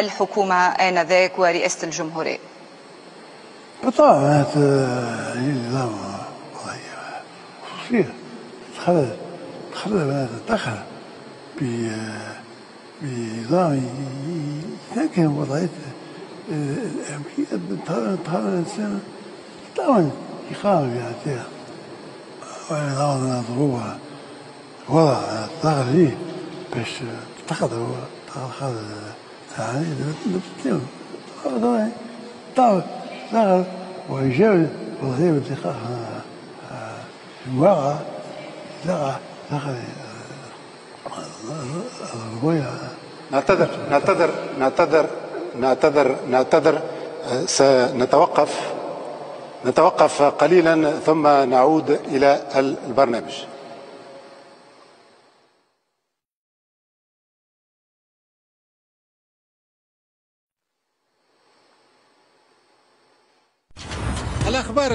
الحكومة آنذاك ورئاسة الجمهورية. بالطبع نظام خصوصية دخل دخل دخل بنظام يمكن وضعية الأمكنة طبعا الإنسان طبعا إقامة بيعطيها ونظام ظروفها وضع ضغط ليه باش تقدر تاخذ نعتذر نعتذر نعتذر نعتذر نعتذر. سنتوقف نتوقف قليلا ثم نعود إلى البرنامج. الأخبار